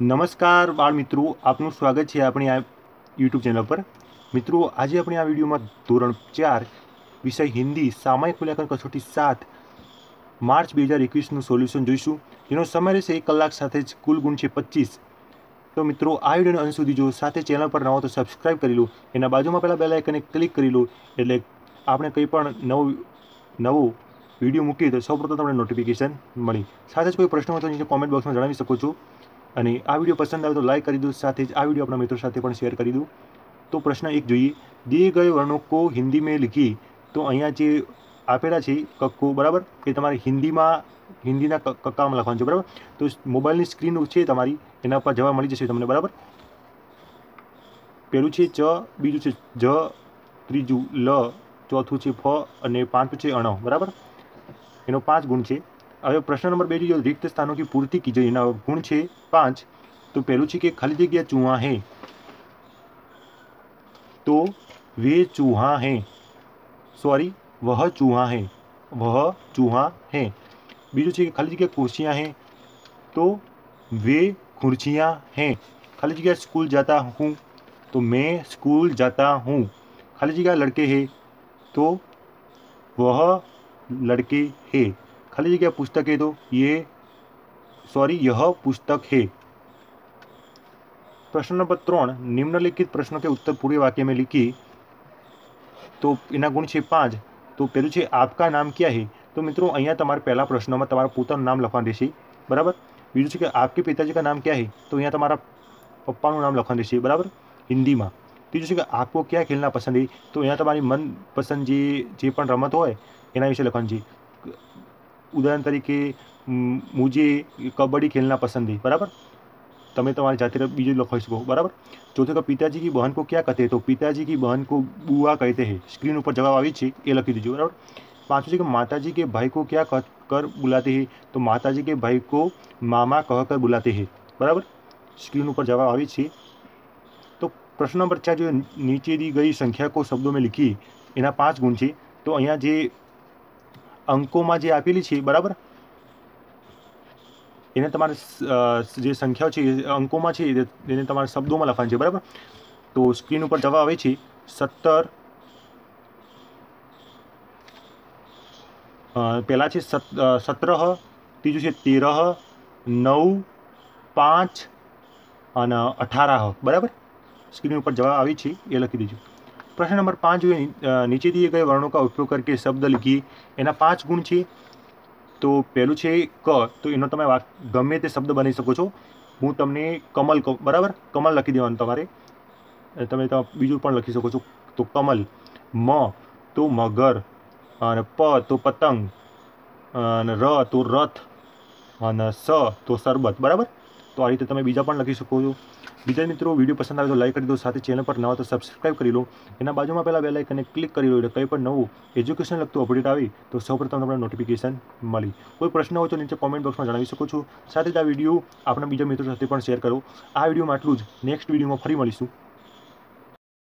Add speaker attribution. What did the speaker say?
Speaker 1: નમસ્કાર બાળ મિત્રો, આપનું સ્વાગત છે આપણી આ યુટ્યુબ ચેનલ પર. મિત્રો, આજે આપણે આ વિડીયોમાં ધોરણ ચાર, વિષય હિન્દી, સામાયિક મૂલ્યાંકન કસોટી સાત, માર્ચ બે હજાર એકવીસનું સોલ્યુશન જોઈશું. જેનો સમય રહેશે એક કલાક સાથે જ કુલ ગુણ છે પચીસ. તો મિત્રો, આ વિડીયોને અંત સુધી જો સાથે ચેનલ પર નવો તો સબસ્ક્રાઈબ કરી લો. એના બાજુમાં પહેલાં બેલ આઇકને ક્લિક કરી લો. એટલે આપણે કંઈ પણ નવું, નવો વીડિયો મૂકીએ તો સૌપ્રથમ તમને નોટિફિકેશન મળી. સાથે જ કોઈ પ્રશ્ન હોય તો નીચે કોમેન્ટ બોક્સમાં જણાવી શકો છો. અને આ વીડિયો પસંદ આવે તો લાઇક કરી દો, સાથે જ આ વીડિયો આપણા મિત્રો સાથે પણ શેર કરી દો. તો પ્રશ્ન એક જોઈએ દિએ ગયો વર્ણો કો હિન્દી મેં લિખી? તો અહીંયા જે આપેલા છે કક્કો, બરાબર? એ તમારે હિન્દીમાં, હિન્દીના કક્કામાં લખવાનું છે, બરાબર? તો મોબાઈલની સ્ક્રીન છે તમારી, એના પર જવાબ મળી જશે તમને, બરાબર? પહેલું છે ચ, બીજું છે જ, ત્રીજું લ, ચોથું છે ફ અને પાંચમું છે અણ, બરાબર? એનો પાંચ ગુણ છે. હવે પ્રશ્ન નંબર બે જોઈએ रिक्त स्थानों की पूर्ति कीजिए એના ગુણ છે પાંચ તો પહેલું છે કે ખાલી જગ્યા ચૂહા હે તો वे चूहा हैं सॉरी वह चूहा है वह चूहा है બીજું છે કે ખાલી જગ્યા कुर्सियाँ हैं तो वे कुर्सियाँ हैं खाली जगह स्कूल जाता हूँ तो मैं स्कूल जाता हूँ खाली जगह लड़के हैं तो वह लड़के हैं खाली जगह पुस्तक है तो ये सॉरी यह पुस्तक है। प्रश्न नंबर त्र निम्नलिखित प्रश्नों के उत्तर पूरे वाक्य में लिखी तो इना गुण है पाँच तो पहलू है आपका नाम क्या है? तो मित्रों अँ पहला प्रश्न में तरह पुता नाम लखवा रहे बराबर? बीजू है कि आपके पिताजी का नाम क्या है? तो अँ तर पप्पा नाम लखवा दे बराबर हिंदी में तीजू है कि आपको क्या खेलना पसंद है तो अँ तरी मनपसंद जी जी रमत होना विषे लखनऊ ઉદાહરણ તરીકે મુજે કબડ્ડી ખેલના પસંદ હે બરાબર તમે તમારી જાતે બીજું લખાઈ શકો બરાબર ચોથું કે પિતાજી કી બહન કો ક્યાં કહેતે તો પિતાજી કી બહન કો બુઆ કહેતે હે સ્ક્રીન ઉપર જવાબ આવી છે એ લખી દીજો બરાબર पाँचों जी के माता जी के भाई को क्या कह कर बुलाते हैं तो माता जी के भाई को मामा कहकर बुलाते हैं बराबर स्क्रीन ऊपर जवाब आवे छे तो प्रश्न नंबर चार जो नीचे दी गई संख्या को शब्दों में लिखी એના પાંચ ગુણ છે તો અહીંયા જે અંકોમાં જે આપેલી છે બરાબર? એને તમારે જે સંખ્યાઓ છે અંકોમાં છે એને તમારે શબ્દોમાં લખવાની છે બરાબર? તો સ્ક્રીન ઉપર જવાબ આવે છે સત્તર પહેલાં છે સત અ, સત્રહ ત્રીજું છે તેરહ નવ પાંચ અને અઠારહ બરાબર? સ્ક્રીન ઉપર જવાબ આવી છે એ લખી દીજો. પ્રશ્ન નંબર પાંચ જોઈએ અ, નીચે दिए गए वर्णों का उपयोग करके શબ્દ लिखिए એના પાંચ ગુણ છે તો પહેલું છે ક તો એનો તમે વાક ગમે તે શબ્દ બનાવી શકો છો હું તમને કમલ કહું બરાબર કમલ લખી દેવાનું તમારે એ તમે તો બીજું પણ લખી શકો છો તો કમલ મ તો મગર અને પ તો પતંગ અને ર તો રથ અને સ તો સરબત બરાબર તો આ રીતે તમે બીજા પણ લખી શકો છો. બીજા મિત્રો, વીડિયો પસંદ આવે તો લાઈક કરી દો, સાથે ચેનલ પર નવા તો સબસ્ક્રાઈબ કરી લો. એના બાજુમાં પહેલાં બે લાઇકને ક્લિક કરી લો એટલે કંઈ પણ નવું એજ્યુકેશન લગતું અપડેટ આવે તો સૌપ્રથમ તમને નોટિફિકેશન મળી. કોઈ પ્રશ્ન હોય તો નીચે કોમેન્ટ બોક્સમાં જણાવી શકો છો. સાથે જ આ વીડિયો આપણા બીજા મિત્રો સાથે પણ શેર કરો. આ વિડીયોમાં આટલું જ. નેક્સ્ટ વિડીયોમાં ફરી મળીશું.